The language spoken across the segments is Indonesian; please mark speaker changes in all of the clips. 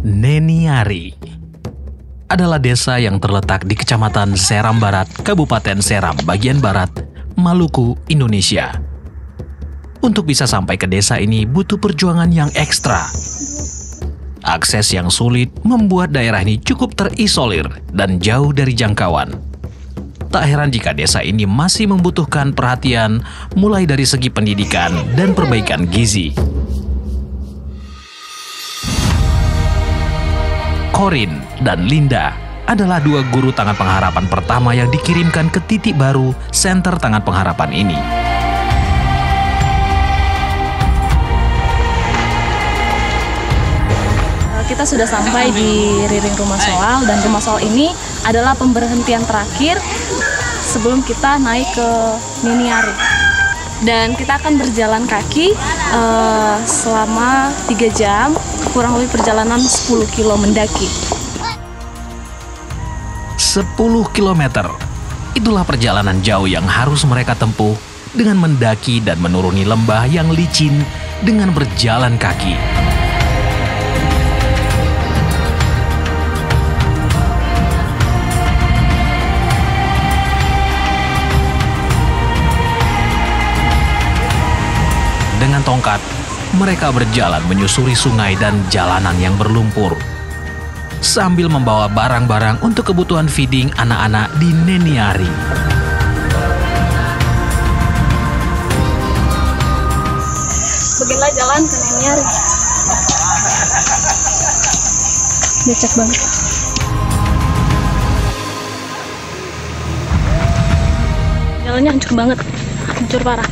Speaker 1: Neniari adalah desa yang terletak di Kecamatan Seram Barat, Kabupaten Seram, bagian barat, Maluku, Indonesia. Untuk bisa sampai ke desa ini butuh perjuangan yang ekstra. Akses yang sulit membuat daerah ini cukup terisolir dan jauh dari jangkauan. Tak heran jika desa ini masih membutuhkan perhatian mulai dari segi pendidikan dan perbaikan gizi. Corin dan Linda adalah dua guru tangan pengharapan pertama yang dikirimkan ke titik baru Center Tangan Pengharapan ini.
Speaker 2: Kita sudah sampai di Riring Rumah Soal dan Rumah Soal ini adalah pemberhentian terakhir sebelum kita naik ke Niniari. Dan kita akan berjalan kaki uh, selama 3 jam, kurang lebih perjalanan 10 kilo mendaki.
Speaker 1: 10 km. Itulah perjalanan jauh yang harus mereka tempuh dengan mendaki dan menuruni lembah yang licin dengan berjalan kaki. Dengan tongkat, mereka berjalan menyusuri sungai dan jalanan yang berlumpur. Sambil membawa barang-barang untuk kebutuhan feeding anak-anak di Neniari.
Speaker 2: Beginilah jalan ke Neniari. Becek banget. Jalannya hancur banget, hancur parah.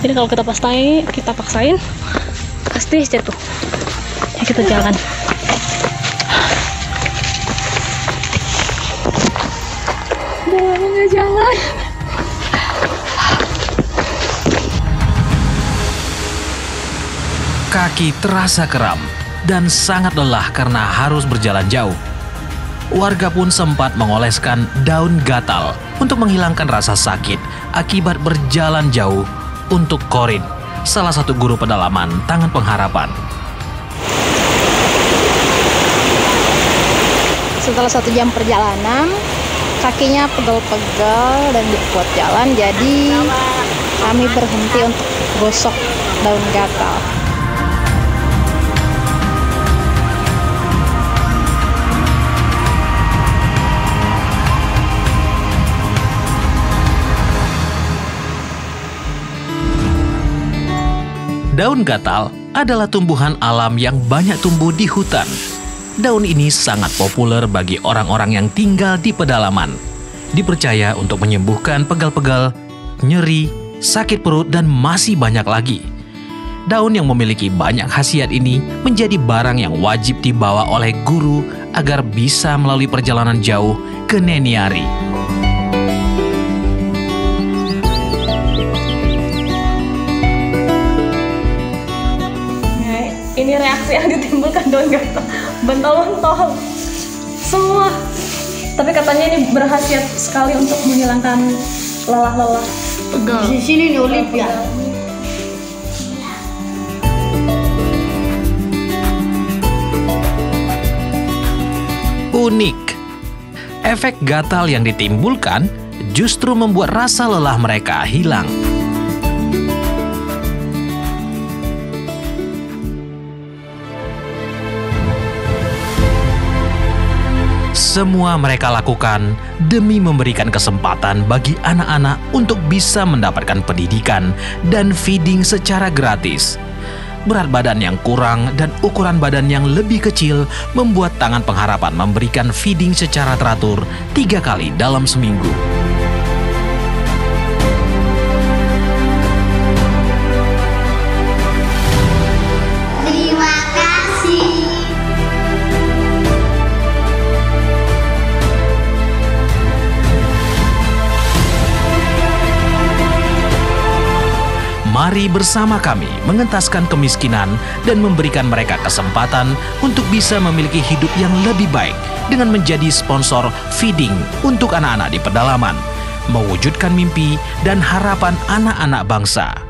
Speaker 2: Jadi kalau kita pastai, kita paksain, pasti jatuh. Ya kita jalan. Udah lama nggak jalan.
Speaker 1: Kaki terasa keram dan sangat lelah karena harus berjalan jauh. Warga pun sempat mengoleskan daun gatal untuk menghilangkan rasa sakit akibat berjalan jauh untuk Korin, salah satu guru pedalaman Tangan Pengharapan.
Speaker 3: Setelah satu jam perjalanan, kakinya pegel-pegel dan kuat jalan, jadi kami berhenti untuk gosok daun gatal.
Speaker 1: Daun gatal adalah tumbuhan alam yang banyak tumbuh di hutan. Daun ini sangat populer bagi orang-orang yang tinggal di pedalaman. Dipercaya untuk menyembuhkan pegal-pegal, nyeri, sakit perut, dan masih banyak lagi. Daun yang memiliki banyak khasiat ini menjadi barang yang wajib dibawa oleh guru agar bisa melalui perjalanan jauh ke Neniari.
Speaker 2: Ini reaksi yang ditimbulkan daun gatal bentol-bentol semua. Tapi katanya ini berhasiat sekali untuk menghilangkan lelah-lelah.
Speaker 3: Pegal. Di sini nih Olivia.
Speaker 1: Unik. Efek gatal yang ditimbulkan justru membuat rasa lelah mereka hilang. Semua mereka lakukan demi memberikan kesempatan bagi anak-anak untuk bisa mendapatkan pendidikan dan feeding secara gratis. Berat badan yang kurang dan ukuran badan yang lebih kecil membuat Tangan Pengharapan memberikan feeding secara teratur tiga kali dalam seminggu. Mari bersama kami mengentaskan kemiskinan dan memberikan mereka kesempatan untuk bisa memiliki hidup yang lebih baik dengan menjadi sponsor feeding untuk anak-anak di pedalaman, mewujudkan mimpi dan harapan anak-anak bangsa.